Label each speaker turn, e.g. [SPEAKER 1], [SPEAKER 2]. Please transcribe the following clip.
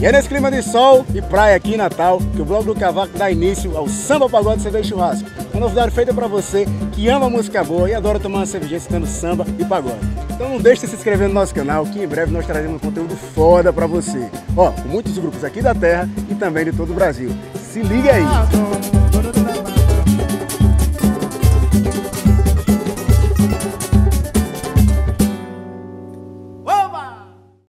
[SPEAKER 1] E é nesse clima de sol e praia aqui em Natal que o Blog do Cavaco dá início ao Samba Pagode Cerveja Churrasco. Uma novidade feita para você que ama música boa e adora tomar uma cervejinha citando samba e pagode. Então não deixe de se inscrever no nosso canal que em breve nós trazemos conteúdo foda para você. Ó, com muitos grupos aqui da terra e também de todo o Brasil. Se liga aí!